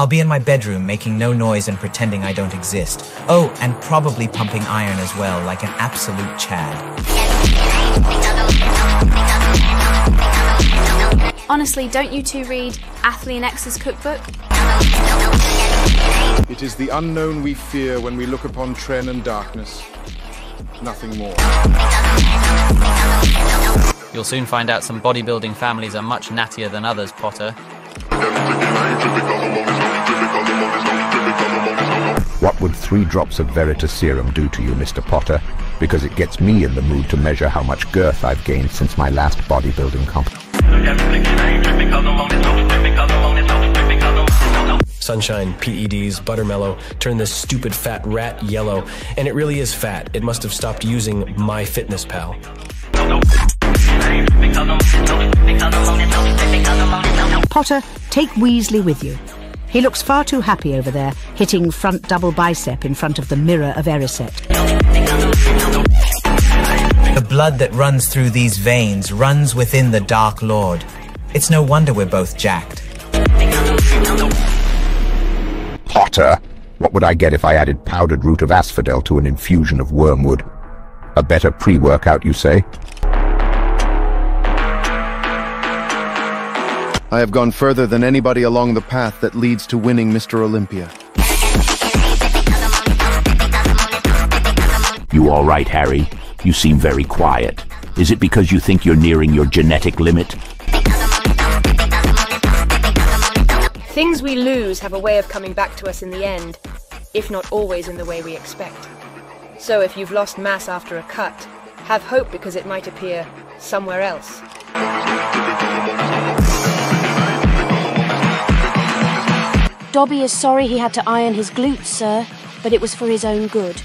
I'll be in my bedroom making no noise and pretending I don't exist. Oh, and probably pumping iron as well, like an absolute Chad. Honestly, don't you two read Athlean X's cookbook? It is the unknown we fear when we look upon Tren and darkness. Nothing more. You'll soon find out some bodybuilding families are much nattier than others, Potter. What three drops of Veritaserum do to you, Mr. Potter? Because it gets me in the mood to measure how much girth I've gained since my last bodybuilding competition. Sunshine, PEDs, Buttermellow, turn this stupid fat rat yellow. And it really is fat. It must have stopped using MyFitnessPal. Potter, take Weasley with you. He looks far too happy over there, hitting front double bicep in front of the mirror of Erised. The blood that runs through these veins runs within the Dark Lord. It's no wonder we're both jacked. Potter! What would I get if I added powdered root of asphodel to an infusion of wormwood? A better pre-workout, you say? I have gone further than anybody along the path that leads to winning Mr. Olympia. You all right, Harry? You seem very quiet. Is it because you think you're nearing your genetic limit? Things we lose have a way of coming back to us in the end, if not always in the way we expect. So if you've lost mass after a cut, have hope because it might appear somewhere else. Dobby is sorry he had to iron his glutes, sir, but it was for his own good.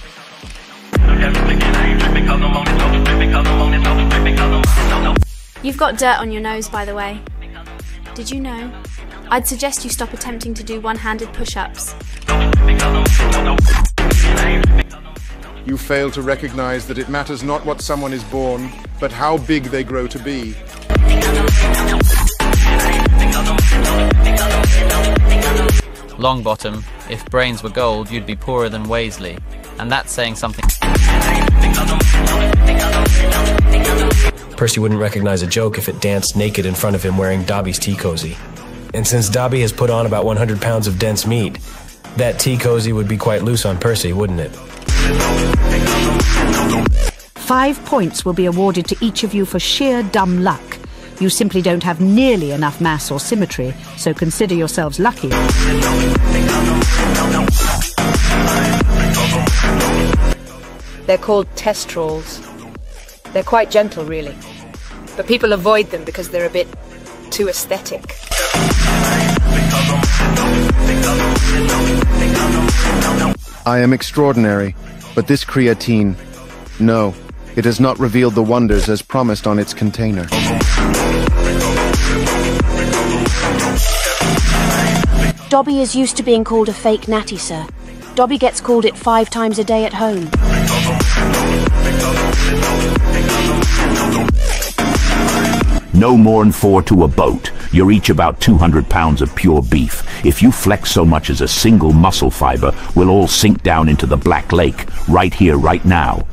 You've got dirt on your nose, by the way. Did you know? I'd suggest you stop attempting to do one handed push ups. You fail to recognize that it matters not what someone is born, but how big they grow to be. Longbottom, if brains were gold, you'd be poorer than Weasley. And that's saying something. Percy wouldn't recognize a joke if it danced naked in front of him wearing Dobby's tea cozy. And since Dobby has put on about 100 pounds of dense meat, that tea cozy would be quite loose on Percy, wouldn't it? Five points will be awarded to each of you for sheer dumb luck. You simply don't have nearly enough mass or symmetry, so consider yourselves lucky. They're called test thestrals. They're quite gentle, really. But people avoid them because they're a bit too aesthetic. I am extraordinary, but this creatine, no, it has not revealed the wonders as promised on its container. Dobby is used to being called a fake natty, sir. Dobby gets called it five times a day at home. No more'n four to a boat. You're each about 200 pounds of pure beef. If you flex so much as a single muscle fiber, we'll all sink down into the Black Lake, right here, right now.